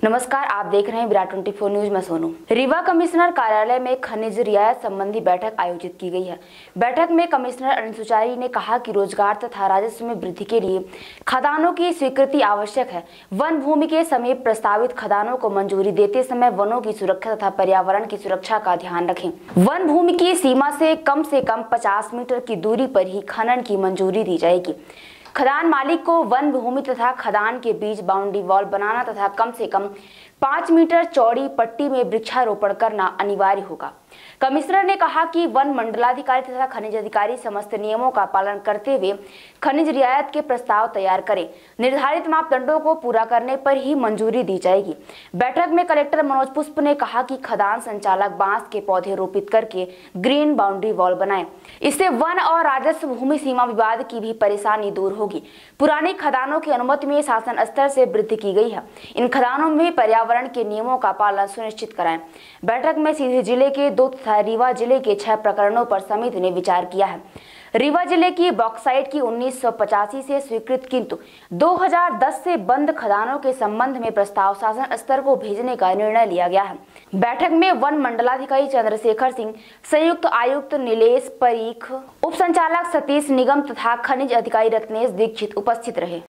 नमस्कार, आप देख रहे हैं विराट ट्वेंटी फोर न्यूज़, में सोनू। रीवा कमिश्नर कार्यालय में खनिज रियायत संबंधी बैठक आयोजित की गई है। बैठक में कमिश्नर अनिल सुचारी ने कहा कि रोज़गार तथा राजस्व में वृद्धि के लिए खदानों की स्वीकृति आवश्यक है। वन भूमि के समीप प्रस्तावित खदानों को मंजूरी देते समय वनों की सुरक्षा तथा पर्यावरण की सुरक्षा का ध्यान रखें। वन भूमि की सीमा से कम से कम पचास मीटर की दूरी पर ही खनन की मंजूरी दी जाएगी। खदान मालिक को वन भूमि तथा खदान के बीच बाउंड्री वॉल बनाना तथा कम से कम पाँच मीटर चौड़ी पट्टी में वृक्षारोपण करना अनिवार्य होगा। कमिश्नर ने कहा कि वन मंडलाधिकारी तथा खनिज अधिकारी समस्त नियमों का पालन करते हुए खनिज रियायत के प्रस्ताव तैयार करें। निर्धारित मापदंडों को पूरा करने पर ही मंजूरी दी जाएगी। बैठक में कलेक्टर मनोज पुष्प ने कहा कि खदान संचालक बाँस के पौधे रोपित करके ग्रीन बाउंड्री वॉल बनाए। इससे वन और राजस्व भूमि सीमा विवाद की भी परेशानी दूर होगी। पुरानी खदानों की अनुमति में शासन स्तर से वृद्धि की गई है। इन खदानों में पर्यावरण के नियमों का पालन सुनिश्चित कराएँ। बैठक में सीधे ज़िले के दो तथा रीवा ज़िले के छह प्रकरणों पर समिति ने विचार किया है। रीवा ज़िले की बॉक्साइट की 1985 से स्वीकृत किंतु 2010 से बंद खदानों के संबंध में प्रस्ताव शासन स्तर को भेजने का निर्णय लिया गया है। बैठक में वन मंडलाधिकारी चंद्रशेखर सिंह, संयुक्त आयुक्त नीलेश परीख, उप संचालक सतीश निगम तथा खनिज अधिकारी रत्नेश दीक्षित उपस्थित रहे।